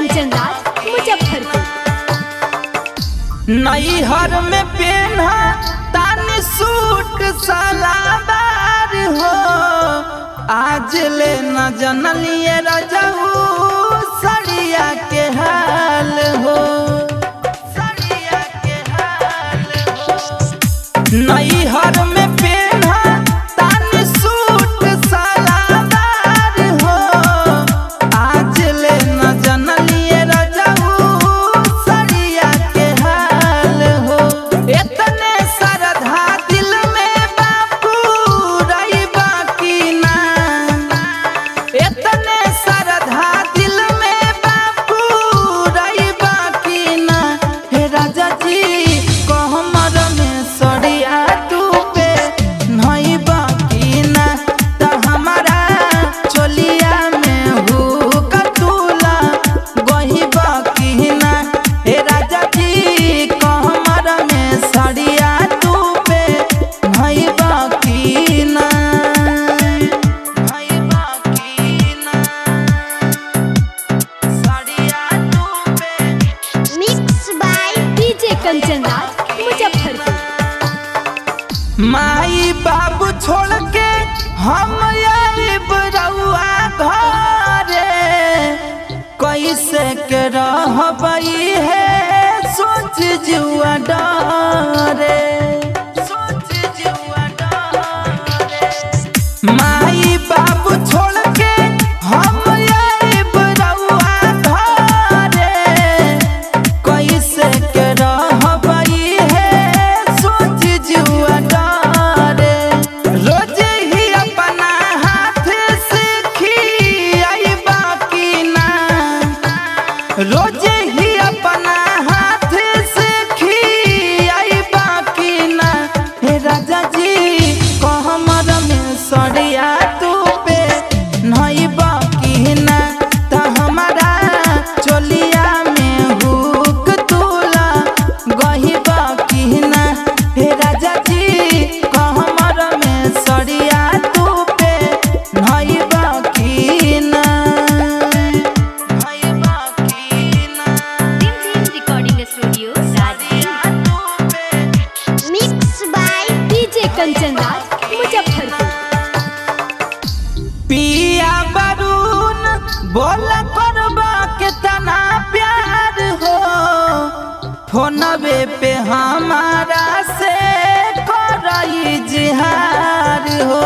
रंजन मुजफ्फरपुर। नैहर में पहना, तन सूट सलाबार हो। आज ले न जनलिए रजहू, सड़िया के हाल हो। सड़िया के हाल हो। नहीं माई बाबू छोड़ के हम घरे। कैसे के रहबई है सोच जुआ डे कंचन मुजफ्फरपुर। पिया बरून करबा प्यार हो। फोनवे पे हमारा से कर जिहार हो।